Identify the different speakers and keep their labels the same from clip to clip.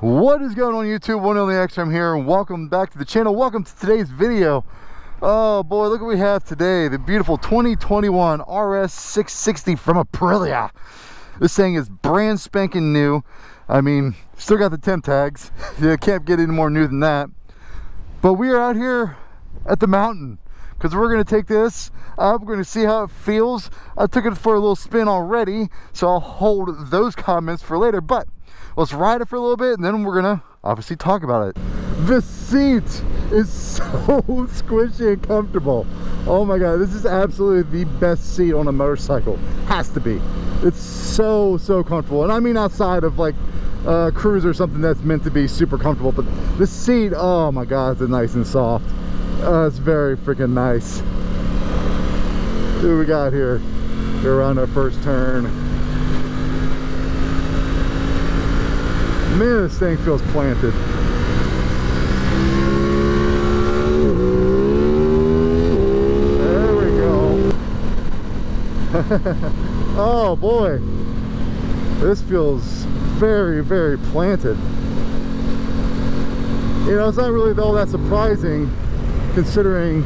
Speaker 1: What is going on YouTube? One only XRAM here and welcome back to the channel. Welcome to today's video. Oh boy, look what we have today. The beautiful 2021 RS 660 from Aprilia. This thing is brand spanking new. I mean, still got the temp tags. you can't get any more new than that. But we are out here at the mountain because we're going to take this up. We're going to see how it feels. I took it for a little spin already, so I'll hold those comments for later. But let's ride it for a little bit and then we're gonna obviously talk about it the seat is so squishy and comfortable oh my god this is absolutely the best seat on a motorcycle has to be it's so so comfortable and i mean outside of like uh cruise or something that's meant to be super comfortable but the seat oh my god it's nice and soft uh, it's very freaking nice what we got here we're on our first turn Man, this thing feels planted. There we go. oh boy. This feels very, very planted. You know, it's not really all that surprising considering,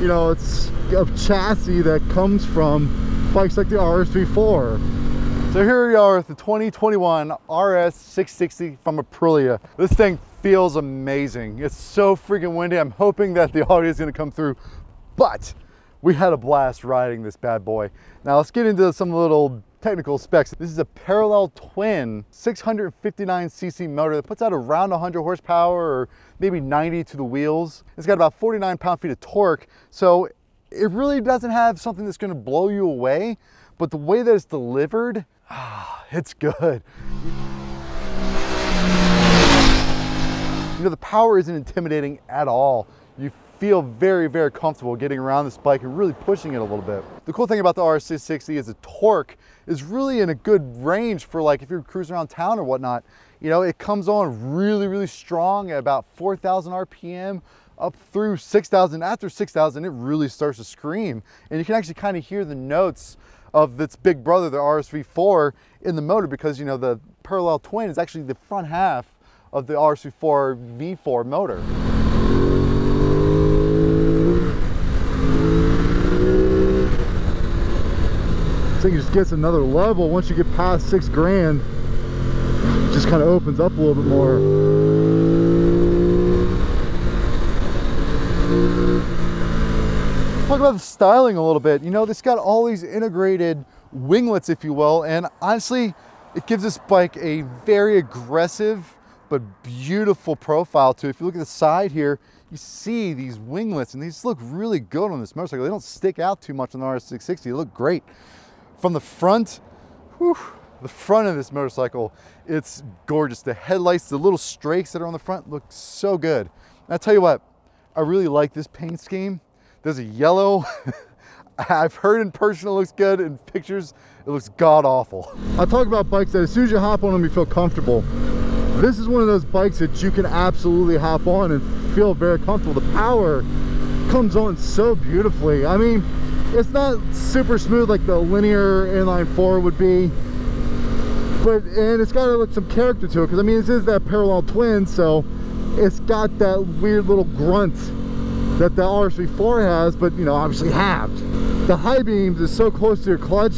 Speaker 1: you know, it's a chassis that comes from bikes like the RSV4 so here we are with the 2021 RS 660 from Aprilia. This thing feels amazing. It's so freaking windy. I'm hoping that the audio is gonna come through, but we had a blast riding this bad boy. Now let's get into some little technical specs. This is a parallel twin 659cc motor that puts out around 100 horsepower or maybe 90 to the wheels. It's got about 49 pound-feet of torque, so it really doesn't have something that's gonna blow you away, but the way that it's delivered, Ah, it's good. You know, the power isn't intimidating at all. You feel very, very comfortable getting around this bike and really pushing it a little bit. The cool thing about the RS660 is the torque is really in a good range for like if you're cruising around town or whatnot. You know, it comes on really, really strong at about 4,000 RPM up through 6,000. After 6,000, it really starts to scream. And you can actually kind of hear the notes of its big brother, the RSV4, in the motor because, you know, the parallel twin is actually the front half of the RSV4 V4 motor. Think it just gets another level once you get past six grand. Just kind of opens up a little bit more. talk about the styling a little bit. You know, this got all these integrated winglets, if you will, and honestly, it gives this bike a very aggressive but beautiful profile too. If you look at the side here, you see these winglets and these look really good on this motorcycle. They don't stick out too much on the RS660. They look great. From the front, whew, the front of this motorcycle, it's gorgeous. The headlights, the little strakes that are on the front look so good. And I tell you what, I really like this paint scheme. There's a yellow. I've heard in person it looks good. In pictures, it looks god awful. I talk about bikes that as soon as you hop on them, you feel comfortable. This is one of those bikes that you can absolutely hop on and feel very comfortable. The power comes on so beautifully. I mean, it's not super smooth like the linear inline four would be, but and it's got like some character to it because I mean this is that parallel twin, so it's got that weird little grunt that the RS-4 has, but you know, obviously halved. The high beams is so close to your clutch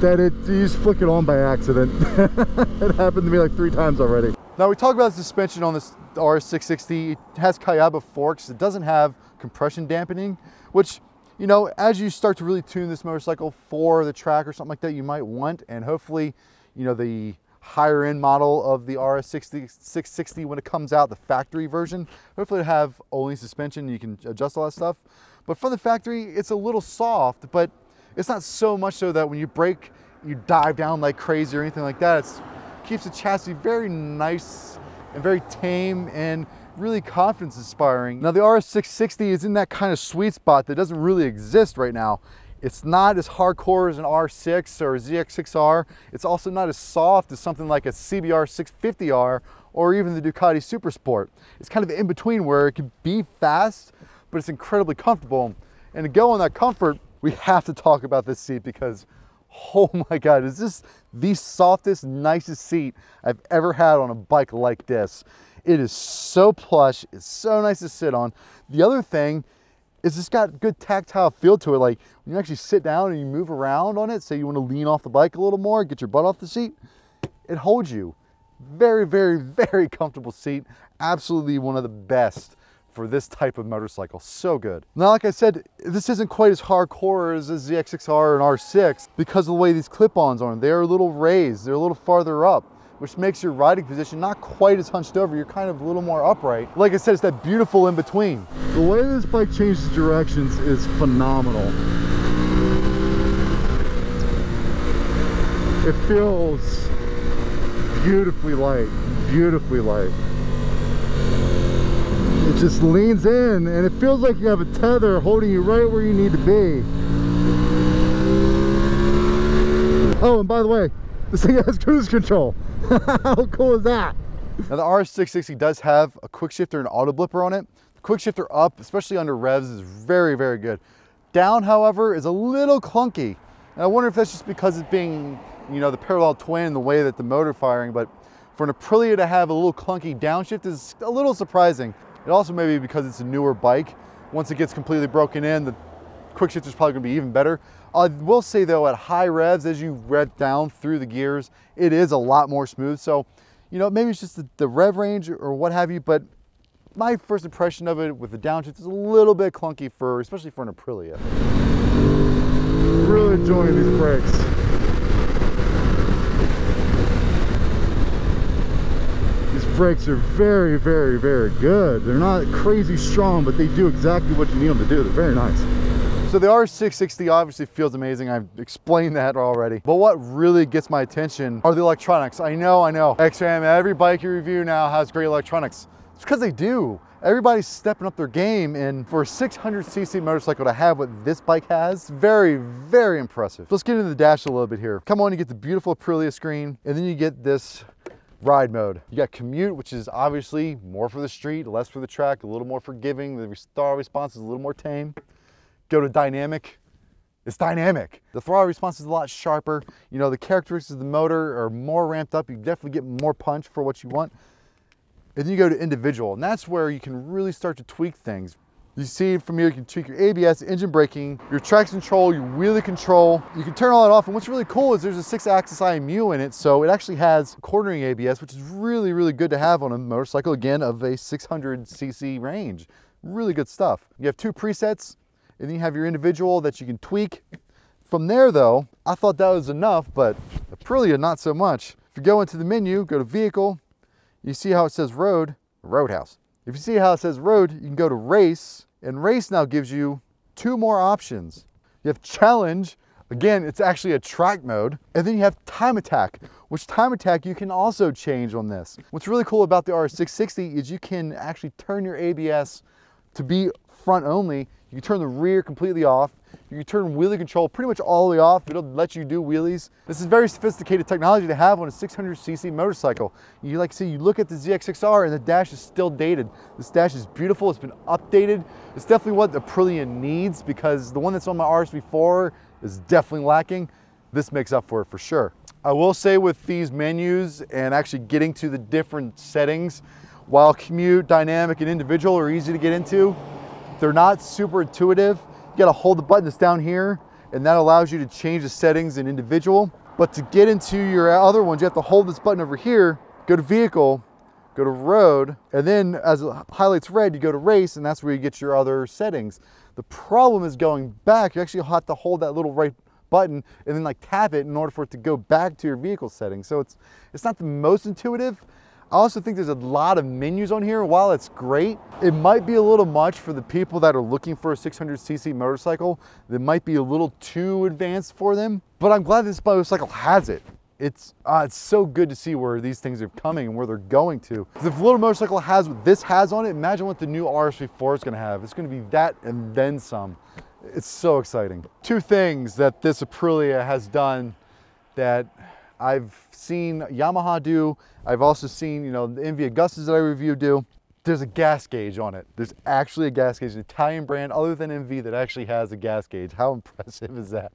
Speaker 1: that it you just flick it on by accident. it happened to me like three times already. Now we talk about the suspension on this RS660. It has Kayaba forks. It doesn't have compression dampening, which you know, as you start to really tune this motorcycle for the track or something like that, you might want, and hopefully, you know, the higher end model of the RS60 660 when it comes out, the factory version. Hopefully it'll have Öhlins suspension, you can adjust all that stuff. But from the factory, it's a little soft, but it's not so much so that when you brake, you dive down like crazy or anything like that. It keeps the chassis very nice and very tame and really confidence inspiring. Now the RS660 is in that kind of sweet spot that doesn't really exist right now. It's not as hardcore as an R6 or a ZX6R. It's also not as soft as something like a CBR 650R or even the Ducati Super Sport. It's kind of in between where it can be fast, but it's incredibly comfortable. And to go on that comfort, we have to talk about this seat because Oh my God, is this the softest, nicest seat I've ever had on a bike like this. It is so plush, it's so nice to sit on. The other thing it's got good tactile feel to it. Like when you actually sit down and you move around on it, say you want to lean off the bike a little more, get your butt off the seat, it holds you. Very, very, very comfortable seat. Absolutely one of the best for this type of motorcycle. So good. Now, like I said, this isn't quite as hardcore as a ZX6R and R6 because of the way these clip-ons are. They're a little raised, they're a little farther up which makes your riding position not quite as hunched over. You're kind of a little more upright. Like I said, it's that beautiful in between. The way this bike changes directions is phenomenal. It feels beautifully light, beautifully light. It just leans in and it feels like you have a tether holding you right where you need to be. Oh, and by the way, this thing has cruise control. How cool is that? Now the RS660 does have a quick shifter and auto blipper on it. The quick shifter up, especially under revs, is very, very good. Down, however, is a little clunky. And I wonder if that's just because it's being, you know, the parallel twin, and the way that the motor firing, but for an Aprilia to have a little clunky downshift is a little surprising. It also may be because it's a newer bike. Once it gets completely broken in, the quick shifter is probably gonna be even better. I will say though, at high revs, as you rev down through the gears, it is a lot more smooth. So, you know, maybe it's just the, the rev range or what have you, but my first impression of it with the downshift is a little bit clunky for, especially for an Aprilia. Really enjoying these brakes. These brakes are very, very, very good. They're not crazy strong, but they do exactly what you need them to do. They're very nice. So the R660 obviously feels amazing. I've explained that already. But what really gets my attention are the electronics. I know, I know. XRAM, every bike you review now has great electronics. It's because they do. Everybody's stepping up their game and for a 600cc motorcycle to have what this bike has, very, very impressive. Let's get into the dash a little bit here. Come on, you get the beautiful Aprilia screen and then you get this ride mode. You got commute, which is obviously more for the street, less for the track, a little more forgiving. The throttle response is a little more tame go to dynamic, it's dynamic. The throttle response is a lot sharper. You know, the characteristics of the motor are more ramped up. You definitely get more punch for what you want. And then you go to individual, and that's where you can really start to tweak things. You see from here, you can tweak your ABS, engine braking, your traction control, your wheelie control. You can turn all that off. And what's really cool is there's a six axis IMU in it. So it actually has cornering ABS, which is really, really good to have on a motorcycle, again, of a 600 cc range. Really good stuff. You have two presets, and then you have your individual that you can tweak. From there though, I thought that was enough, but Aprilia not so much. If you go into the menu, go to vehicle, you see how it says road, roadhouse. If you see how it says road, you can go to race, and race now gives you two more options. You have challenge, again, it's actually a track mode, and then you have time attack, which time attack you can also change on this. What's really cool about the R660 is you can actually turn your ABS to be front only. You can turn the rear completely off. You can turn wheelie control pretty much all the way off. It'll let you do wheelies. This is very sophisticated technology to have on a 600cc motorcycle. You like see, you look at the ZX6R and the dash is still dated. This dash is beautiful, it's been updated. It's definitely what the Aprilia needs because the one that's on my RS4 is definitely lacking. This makes up for it for sure. I will say with these menus and actually getting to the different settings, while commute, dynamic, and individual are easy to get into, they're not super intuitive. You gotta hold the button that's down here and that allows you to change the settings in individual. But to get into your other ones, you have to hold this button over here, go to vehicle, go to road, and then as it highlights red, you go to race, and that's where you get your other settings. The problem is going back, you actually have to hold that little right button and then like tap it in order for it to go back to your vehicle settings. So it's, it's not the most intuitive, I also think there's a lot of menus on here. While it's great, it might be a little much for the people that are looking for a 600cc motorcycle. That might be a little too advanced for them, but I'm glad this motorcycle has it. It's, uh, it's so good to see where these things are coming and where they're going to. The little motorcycle has what this has on it, imagine what the new RS4 is gonna have. It's gonna be that and then some. It's so exciting. Two things that this Aprilia has done that I've seen Yamaha do. I've also seen, you know, the MV Agustas that I review do. there's a gas gauge on it. There's actually a gas gauge, an Italian brand other than MV that actually has a gas gauge. How impressive is that?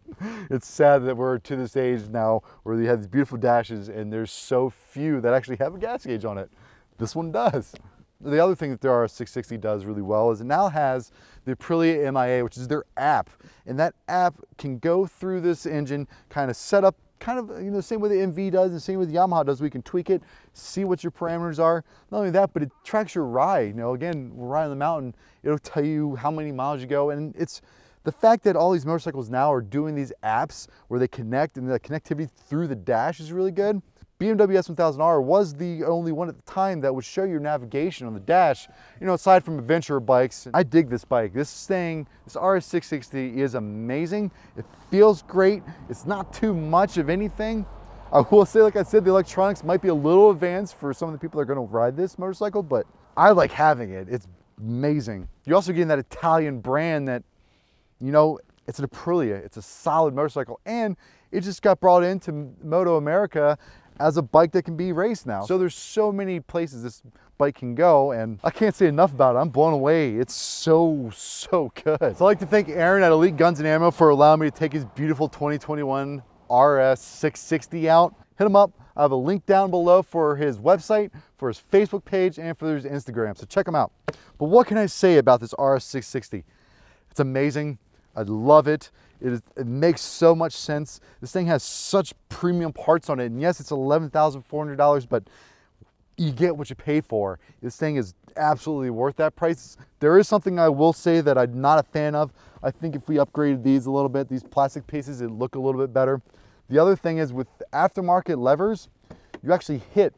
Speaker 1: It's sad that we're to this age now where we have these beautiful dashes and there's so few that actually have a gas gauge on it. This one does. The other thing that the RS660 does really well is it now has the Aprilia MIA, which is their app. And that app can go through this engine, kind of set up kind of you know the same way the MV does, the same way the Yamaha does. We can tweak it, see what your parameters are. Not only that, but it tracks your ride. You know, again, we're riding the mountain. It'll tell you how many miles you go, and it's the fact that all these motorcycles now are doing these apps where they connect and the connectivity through the dash is really good. BMW S1000R was the only one at the time that would show your navigation on the dash, you know, aside from adventure bikes. I dig this bike. This thing, this RS660 is amazing. It feels great. It's not too much of anything. I will say, like I said, the electronics might be a little advanced for some of the people that are gonna ride this motorcycle, but I like having it. It's amazing. You're also getting that Italian brand that, you know, it's an Aprilia. It's a solid motorcycle. And it just got brought into MotoAmerica as a bike that can be raced now. So there's so many places this bike can go and I can't say enough about it. I'm blown away. It's so, so good. So I'd like to thank Aaron at Elite Guns and Ammo for allowing me to take his beautiful 2021 RS 660 out. Hit him up. I have a link down below for his website, for his Facebook page, and for his Instagram. So check him out. But what can I say about this RS 660? It's amazing. I love it. It, is, it makes so much sense. This thing has such premium parts on it. And yes, it's $11,400, but you get what you pay for. This thing is absolutely worth that price. There is something I will say that I'm not a fan of. I think if we upgraded these a little bit, these plastic pieces, it look a little bit better. The other thing is with aftermarket levers, you actually hit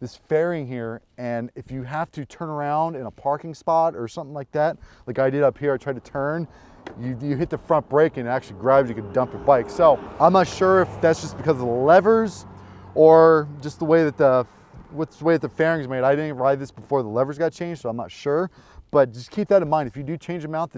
Speaker 1: this fairing here and if you have to turn around in a parking spot or something like that, like I did up here, I tried to turn you, you hit the front brake and it actually grabs you, can dump your bike. So I'm not sure if that's just because of the levers or just the way that the what's the way that the fairing's made. I didn't ride this before the levers got changed, so I'm not sure. But just keep that in mind. If you do change them out,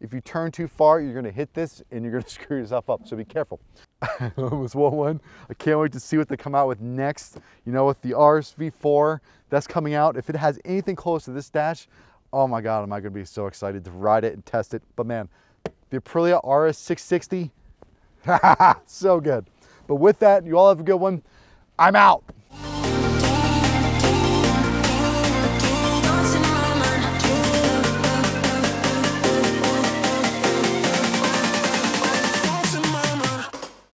Speaker 1: if you turn too far, you're gonna hit this and you're gonna screw yourself up. So be careful. was one one. I can't wait to see what they come out with next. You know, with the RSV4 that's coming out, if it has anything close to this dash, oh my God, am I gonna be so excited to ride it and test it. But man, the Aprilia RS660, so good. But with that, you all have a good one. I'm out.